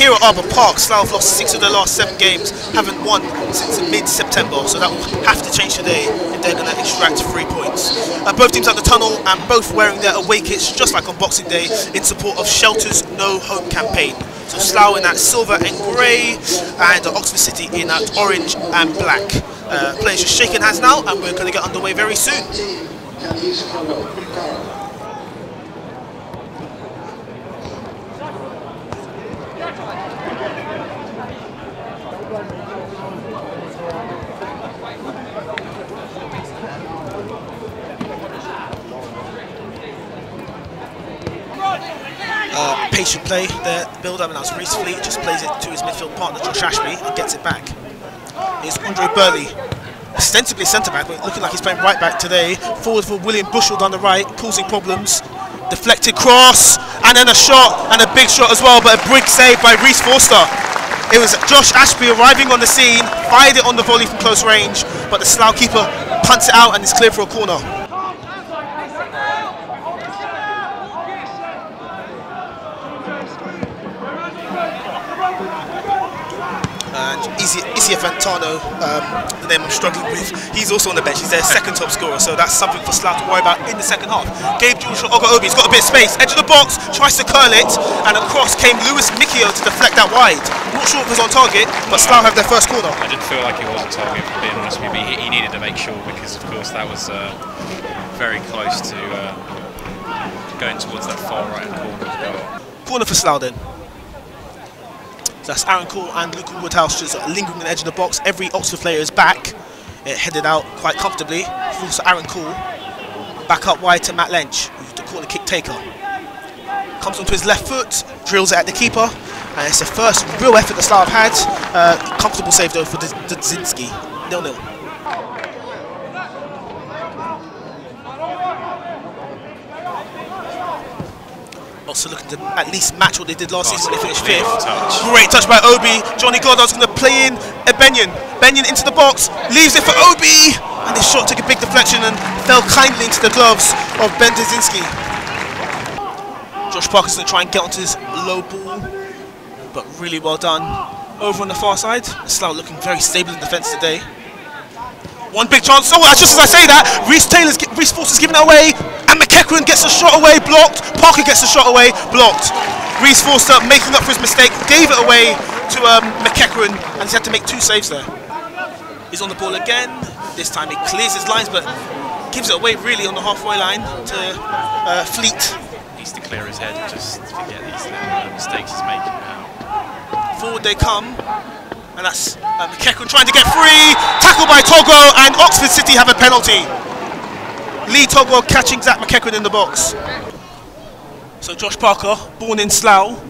here at Arbour Park, Slough have lost six of their last seven games, haven't won since mid-September, so that will have to change today if they're going to extract three points. Uh, both teams at the tunnel and both wearing their away kits, just like on Boxing Day, in support of Shelter's No Home campaign. So Slough in that silver and grey, and Oxford City in that orange and black. Uh, players just shaking hands now, and we're going to get underway very soon. Uh, patient play, the build up, and that's Reese Fleet just plays it to his midfield partner Josh Ashby and gets it back. Here's Andre Burley, ostensibly centre back, but looking like he's playing right back today. Forward for William Bushell down the right, causing problems. Deflected cross, and then a shot, and a big shot as well, but a big save by Reese Forster. It was Josh Ashby arriving on the scene, fired it on the volley from close range, but the Slough keeper punts it out and it's clear for a corner. Isia Fantano, um, the name I'm struggling with, he's also on the bench. He's their second top scorer, so that's something for Slough to worry about in the second half. Gabe Joshua Ogaobi, he's got a bit of space, edge of the box, tries to curl it, and across came Lewis Mikio to deflect that wide. Not sure if it was on target, but Slough have their first corner. I didn't feel like it was a target, for being honest with you. He, he needed to make sure because, of course, that was uh, very close to uh, going towards that far right corner as well. Corner for Slough then. That's Aaron Cole and Luke Woodhouse just lingering on the edge of the box. Every Oxford player is back. It headed out quite comfortably. Also Aaron Cole. Back up wide to Matt Lench, who's the corner kick taker. Comes onto his left foot, drills it at the keeper. And it's the first real effort the Slough had. Uh, comfortable save though for Dzinski. Also looking to at least match what they did last season when they finished fifth. Touch. Great touch by Obi. Johnny Goddard's going to play in a Benyon. Benyon into the box, leaves it for Obi, and this shot took a big deflection and fell kindly into the gloves of Ben Dzinski. Josh Parker's going to try and get onto his low ball, but really well done. Over on the far side, Slough looking very stable in defence today. One big chance. Oh, just as I say that, Reese Taylor's Reese Forster's giving it away, gets a shot away, blocked. Parker gets a shot away, blocked. Reese Forster making up for his mistake, gave it away to um, McEachran, and he's had to make two saves there. He's on the ball again. This time he clears his lines, but gives it away really on the halfway line to uh, Fleet. Needs to clear his head and just forget these little mistakes he's making now. Forward they come, and that's uh, McEachran trying to get free. Tackled by Togo, and Oxford City have a penalty. Lee Togo catching Zach McEachran in the box. So Josh Parker, born in Slough,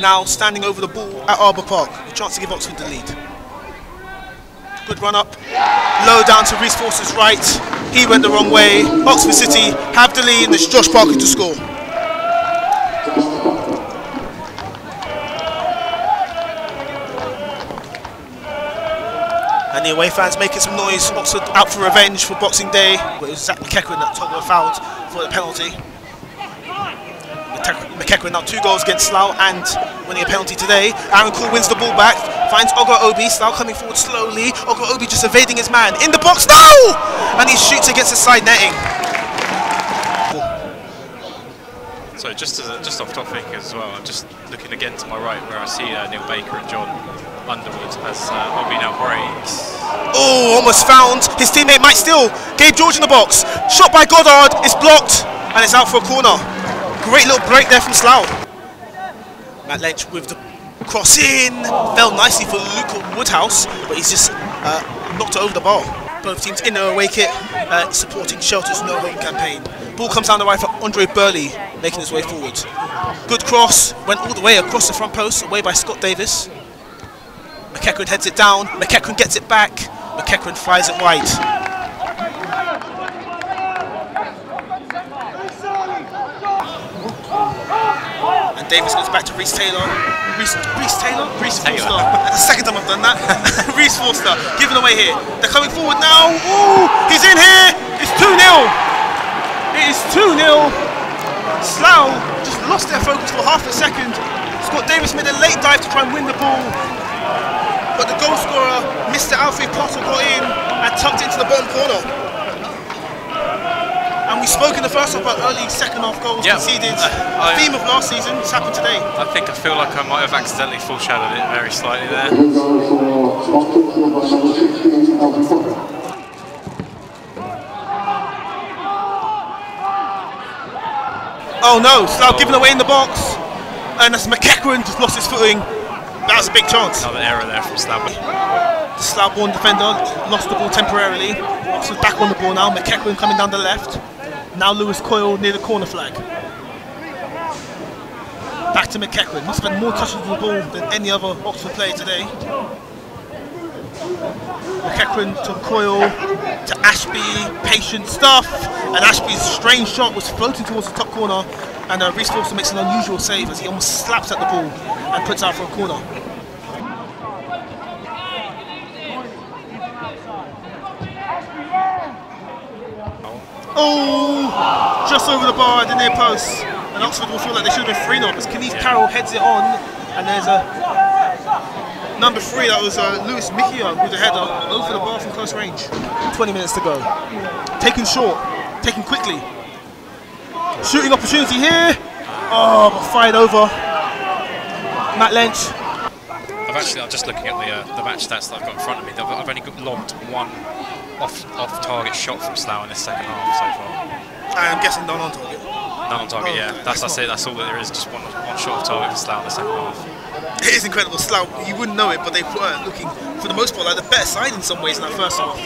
now standing over the ball at Arbour Park. A chance to give Oxford the lead. Good run up. Low down to Reese Forster's right. He went the wrong way. Oxford City have the lead and it's Josh Parker to score. And the away fans making some noise. Oxford out for revenge for Boxing Day. But it was Zach McEachran that Togo fouled for the penalty. McEachran now two goals against Slough and winning a penalty today. Aaron Cole wins the ball back, finds Ogo Obi. Slough coming forward slowly. Ogo Obi just evading his man. In the box, no! And he shoots against the side netting. So just as a, just off topic as well, I'm just looking again to my right where I see uh, Neil Baker and John Underwood as uh, Obi now breaks. Oh, almost found. His teammate Mike Steele. Gabe George in the box. Shot by Goddard. It's blocked. And it's out for a corner. Great little break there from Slough. Matt Lench with the cross in. Fell nicely for Luke Woodhouse, but he's just uh, knocked it over the bar. Both teams in their away kit, uh, supporting Shelter's no home campaign. Ball comes down the right for Andre Burley, making his way forward. Good cross, went all the way across the front post, away by Scott Davis. McEachran heads it down, McEachran gets it back, McEachran flies it wide. And Davis goes back to Reese Taylor. Reese, Reese Taylor? Reese Taylor. Forster. That's the second time I've done that. Reese Forster, giving away here. They're coming forward now. Ooh, he's in here. It's 2 0. It is 2 0. Slough just lost their focus for half a second. Scott Davis made a late dive to try and win the ball, but the goal scorer, Mr. Alfred Potter, got in and tucked into the bottom corner. And we spoke in the first half about early second half goals Yeah, conceded. uh, I- theme of last season, it's happened today. I think I feel like I might have accidentally foreshadowed it very slightly there. Oh no, Slough giving away in the box. And that's McEachran just lost his footing. That was a big chance. Another error there from Slough. The defender lost the ball temporarily. Oxford back on the ball now. McEachran coming down the left. Now Lewis Coyle near the corner flag. Back to McEachran. Must have had more touches of the ball than any other Oxford player today. McEachran to Coyle, to Ashby, patient stuff, and Ashby's strange shot was floating towards the top corner, and uh, Reese Forster makes an unusual save as he almost slaps at the ball and puts out for a corner. Oh, just over the bar at the near post. And Oxford will feel like they should have been 3 0 because Canice Carroll heads it on, and there's a number three that was uh, Lewis Mikia with a header over the bar from close range. 20 minutes to go. Taken short, taken quickly. Shooting opportunity here. Oh, but fired over. Matt Lench. I've actually, I'm just looking at the uh, the match stats that I've got in front of me. I've only got lobbed one off off target shot from Slough in the second half so far. I'm guessing none on target. None on target, Oh, yeah. okay, That's that's cool. it. That's all that there is. Just one one shot of target for Slough in the second half. It is incredible. Slough, you wouldn't know it, but they were looking, for the most part, like the better side in some ways in that first half.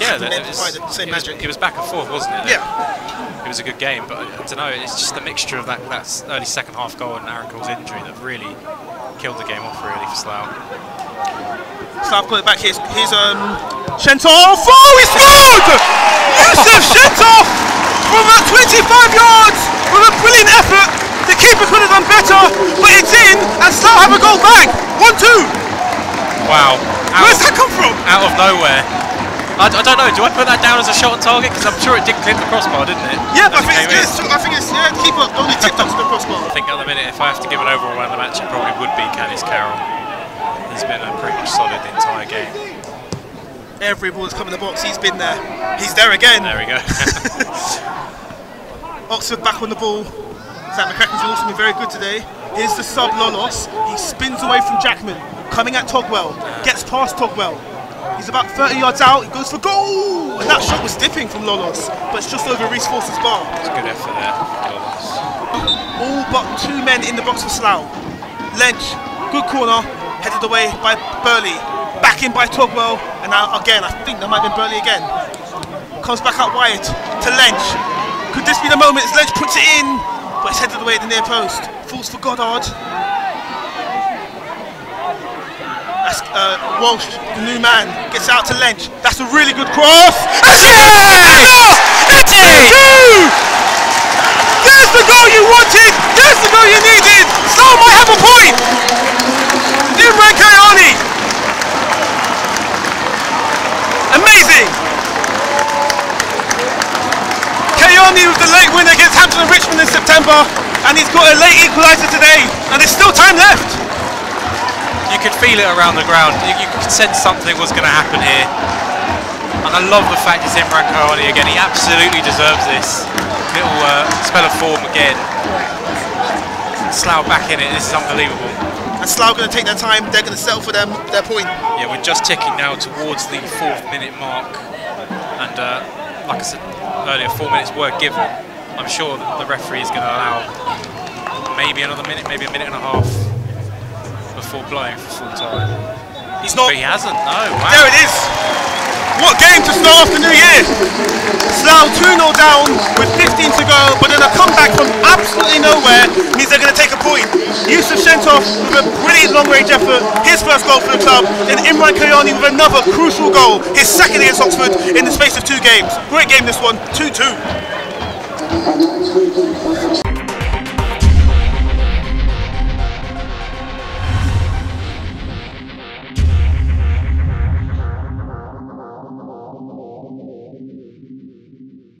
Yeah, that- it was, the same it was- it was back and forth, wasn't it? Yeah. It was a good game, but I don't know. It's just the mixture of that, that early second half goal and Aaron Cole's injury that really killed the game off really for Slough. Slough got it back. Here's, here's um, Chentouf. Oh, he scored! Youssef Chentouf from about 25 yards with a brilliant effort. The keeper could have done better, but it's in, and Slough have a goal back. 1 2. Wow. Out, Where's that come from? out of nowhere. I, I don't know. Do I put that down as a shot on target? Because I'm sure it did clip the crossbar, didn't it? Yeah, but I think came it's. I think it's yeah, the keeper only tipped up to the crossbar. I think at the minute, if I have to give an overall of the match, it probably would be Canice Carroll. He's been a pretty solid entire game. Every ball that's come in the box, he's been there. He's there again. There we go. Oxford back on the ball. Zach McEachran's also been very good today. Here's the sub Lolos. He spins away from Jackman, coming at Togwell, gets past Togwell. He's about 30 yards out, he goes for goal! And that shot was dipping from Lolos, but it's just over Reese Forster's bar. It's a good effort there. All but two men in the box for Slough. Lench, good corner, headed away by Burley. Back in by Togwell, and now again, I think that might have been Burley again. Comes back out wide to Lench. Could this be the moment as Lench puts it in? But it's headed away at the near post. Falls for Goddard. That's uh, Walsh, the new man, gets out to Lench. That's a really good cross. That's it! It's two! There's the goal you wanted! There's the goal you needed! Slough might have a point! Imran Kayani! Amazing! With the late win against Hampton and Richmond in September, and he's got a late equaliser today, and there's still time left! You could feel it around the ground. You, you could sense something was going to happen here. And I love the fact it's Imran Kayani again. He absolutely deserves this. Little uh, spell of form again. Slough back in it. This is unbelievable. And Slough going to take their time, they're going to settle for them, their point. Yeah, we're just ticking now towards the fourth minute mark. And uh, like I said earlier, four minutes were given. I'm sure that the referee is going to allow maybe another minute, maybe a minute and a half before blowing for full time. He's not. But he hasn't, no. Wow. There it is. What game to start off the new year? Slough 2 0 down with 15 to go, but then a comeback from absolutely nowhere means they're going to take a point. Youssef Chentouf with a brilliant long range effort, his first goal for the club. Then Imran Kayani with another crucial goal, his second against Oxford in the space of two games. Great game this one, 2 2.